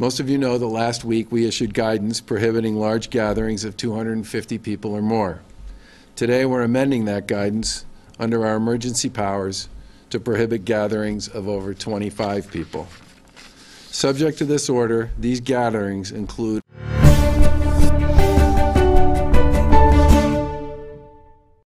Most of you know that last week we issued guidance prohibiting large gatherings of 250 people or more. Today, we're amending that guidance under our emergency powers to prohibit gatherings of over 25 people. Subject to this order, these gatherings include